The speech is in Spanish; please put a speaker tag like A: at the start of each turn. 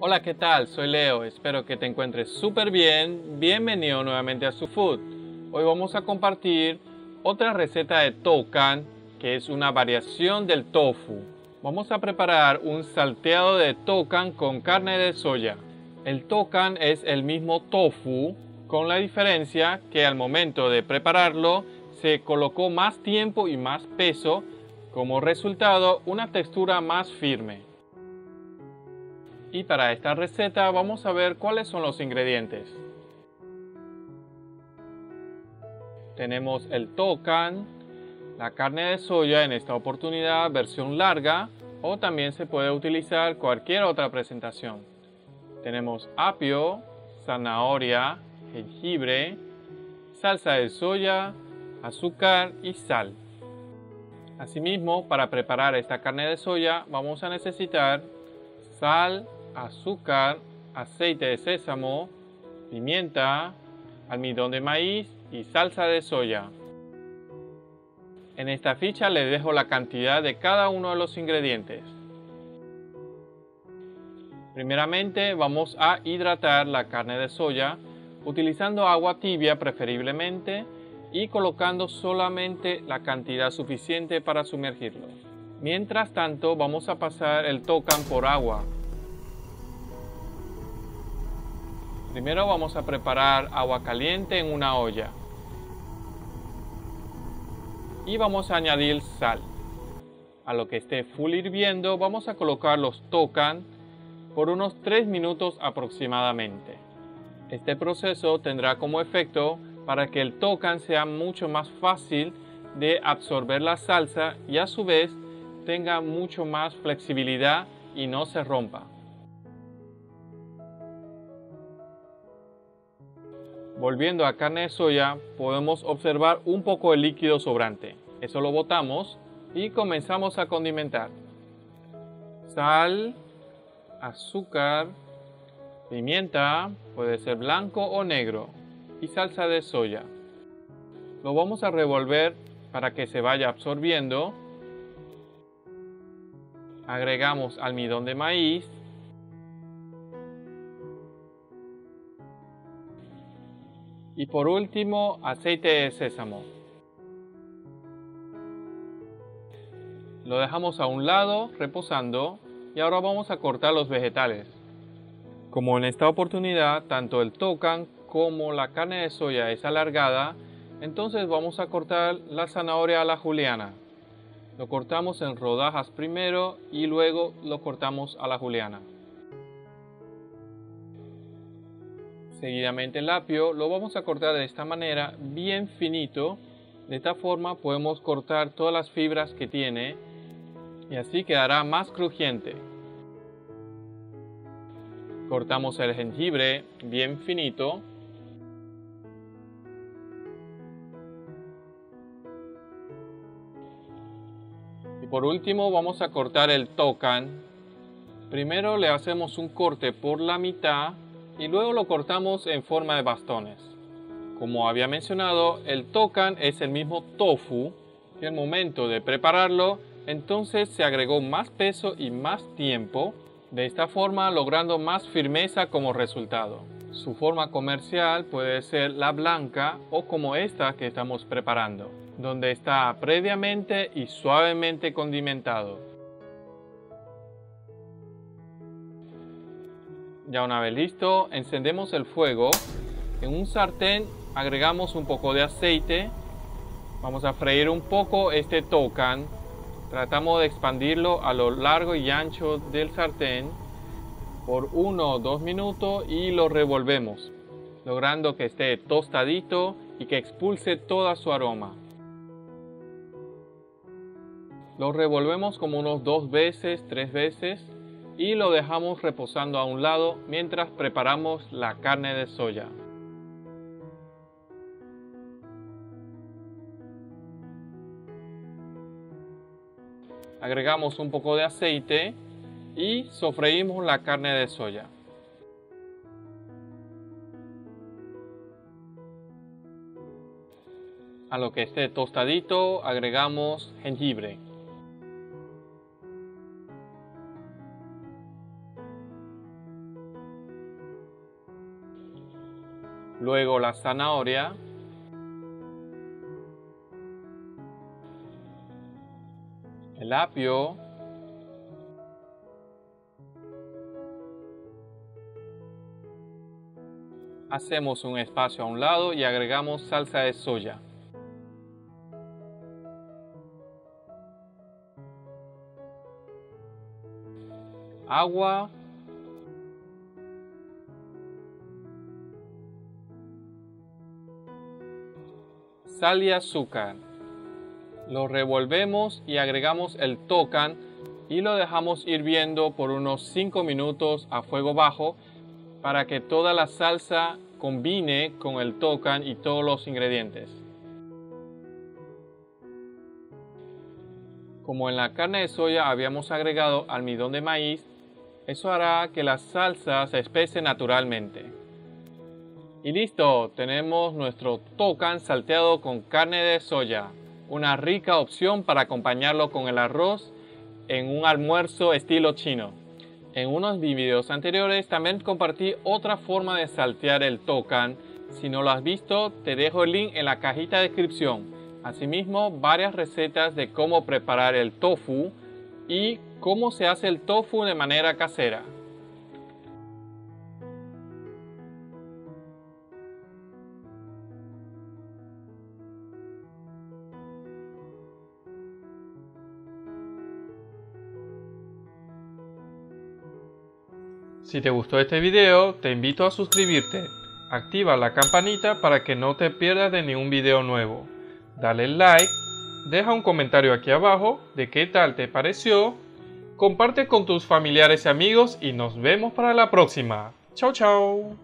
A: Hola, ¿qué tal? Soy Leo, espero que te encuentres súper bien. Bienvenido nuevamente a Su Food. Hoy vamos a compartir otra receta de tokan, que es una variación del tofu. Vamos a preparar un salteado de tokan con carne de soya. El tokan es el mismo tofu, con la diferencia que al momento de prepararlo se colocó más tiempo y más peso, como resultado una textura más firme. Y para esta receta vamos a ver cuáles son los ingredientes. Tenemos el tokan, la carne de soya en esta oportunidad versión larga o también se puede utilizar cualquier otra presentación. Tenemos apio, zanahoria, jengibre, salsa de soya, azúcar y sal. Asimismo, para preparar esta carne de soya vamos a necesitar sal, azúcar, aceite de sésamo, pimienta, almidón de maíz y salsa de soya. En esta ficha les dejo la cantidad de cada uno de los ingredientes. Primeramente vamos a hidratar la carne de soya utilizando agua tibia preferiblemente y colocando solamente la cantidad suficiente para sumergirlo. Mientras tanto vamos a pasar el tocan por agua Primero vamos a preparar agua caliente en una olla. Y vamos a añadir sal. A lo que esté full hirviendo vamos a colocar los tocan por unos 3 minutos aproximadamente. Este proceso tendrá como efecto para que el tocan sea mucho más fácil de absorber la salsa y a su vez tenga mucho más flexibilidad y no se rompa. Volviendo a carne de soya, podemos observar un poco de líquido sobrante. Eso lo botamos y comenzamos a condimentar. Sal, azúcar, pimienta, puede ser blanco o negro, y salsa de soya. Lo vamos a revolver para que se vaya absorbiendo. Agregamos almidón de maíz Y por último, aceite de sésamo. Lo dejamos a un lado reposando y ahora vamos a cortar los vegetales. Como en esta oportunidad tanto el tocan como la carne de soya es alargada, entonces vamos a cortar la zanahoria a la juliana. Lo cortamos en rodajas primero y luego lo cortamos a la juliana. Seguidamente el apio, lo vamos a cortar de esta manera, bien finito. De esta forma podemos cortar todas las fibras que tiene y así quedará más crujiente. Cortamos el jengibre bien finito. Y por último vamos a cortar el tocan. Primero le hacemos un corte por la mitad y luego lo cortamos en forma de bastones. Como había mencionado, el tokan es el mismo tofu y el momento de prepararlo, entonces se agregó más peso y más tiempo, de esta forma logrando más firmeza como resultado. Su forma comercial puede ser la blanca o como esta que estamos preparando, donde está previamente y suavemente condimentado. Ya una vez listo, encendemos el fuego. En un sartén agregamos un poco de aceite. Vamos a freír un poco este tocan. Tratamos de expandirlo a lo largo y ancho del sartén por uno o dos minutos y lo revolvemos, logrando que esté tostadito y que expulse toda su aroma. Lo revolvemos como unos dos veces, tres veces y lo dejamos reposando a un lado mientras preparamos la carne de soya. Agregamos un poco de aceite y sofreímos la carne de soya. A lo que esté tostadito agregamos jengibre. Luego la zanahoria, el apio, hacemos un espacio a un lado y agregamos salsa de soya. Agua. Sal y azúcar. Lo revolvemos y agregamos el tocan y lo dejamos hirviendo por unos 5 minutos a fuego bajo para que toda la salsa combine con el tocan y todos los ingredientes. Como en la carne de soya habíamos agregado almidón de maíz, eso hará que la salsa se espese naturalmente. Y listo, tenemos nuestro tocan salteado con carne de soya, una rica opción para acompañarlo con el arroz en un almuerzo estilo chino. En unos videos anteriores también compartí otra forma de saltear el tokan. Si no lo has visto, te dejo el link en la cajita de descripción. Asimismo, varias recetas de cómo preparar el tofu y cómo se hace el tofu de manera casera. Si te gustó este video, te invito a suscribirte. Activa la campanita para que no te pierdas de ningún video nuevo. Dale like, deja un comentario aquí abajo de qué tal te pareció, comparte con tus familiares y amigos y nos vemos para la próxima. Chao, chao.